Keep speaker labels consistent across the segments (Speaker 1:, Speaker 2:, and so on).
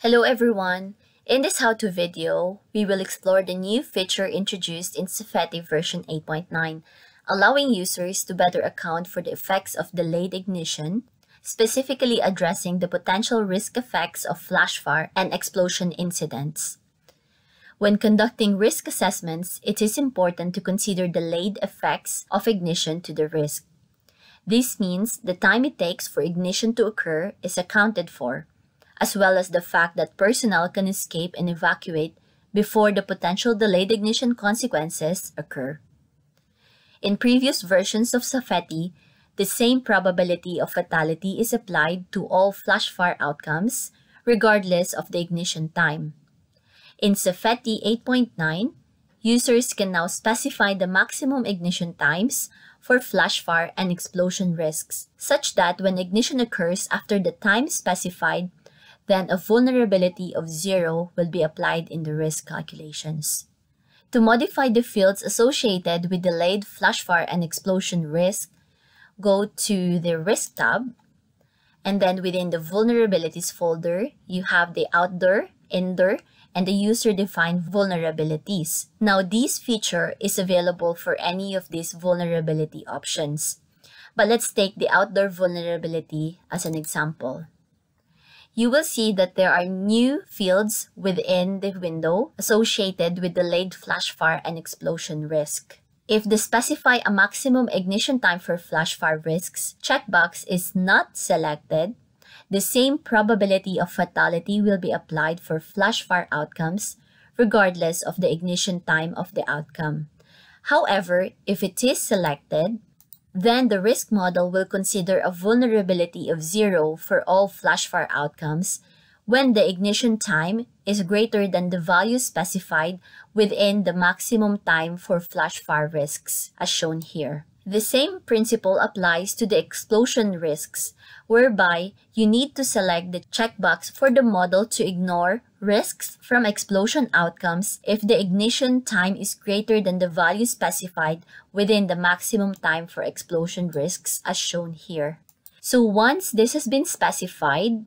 Speaker 1: Hello everyone! In this how-to video, we will explore the new feature introduced in Safeti version 8.9, allowing users to better account for the effects of delayed ignition, specifically addressing the potential risk effects of flash fire and explosion incidents. When conducting risk assessments, it is important to consider the delayed effects of ignition to the risk. This means the time it takes for ignition to occur is accounted for, as well as the fact that personnel can escape and evacuate before the potential delayed ignition consequences occur. In previous versions of Safeti, the same probability of fatality is applied to all flash fire outcomes, regardless of the ignition time. In Safeti 8.9, users can now specify the maximum ignition times for flash fire and explosion risks, such that when ignition occurs after the time specified, then a vulnerability of zero will be applied in the risk calculations. To modify the fields associated with delayed flash fire and explosion risk, go to the Risk tab, and then within the Vulnerabilities folder, you have the Outdoor, Indoor, and the user-defined vulnerabilities. Now, this feature is available for any of these vulnerability options. But let's take the outdoor vulnerability as an example you will see that there are new fields within the window associated with delayed flash fire and explosion risk. If the specify a maximum ignition time for flash fire risks checkbox is not selected, the same probability of fatality will be applied for flash fire outcomes regardless of the ignition time of the outcome. However, if it is selected, then the risk model will consider a vulnerability of zero for all flashfire outcomes when the ignition time is greater than the value specified within the maximum time for flashfire risks, as shown here. The same principle applies to the explosion risks, whereby you need to select the checkbox for the model to ignore risks from explosion outcomes if the ignition time is greater than the value specified within the maximum time for explosion risks as shown here. So once this has been specified,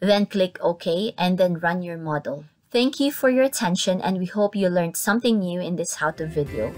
Speaker 1: then click OK and then run your model. Thank you for your attention and we hope you learned something new in this how-to video.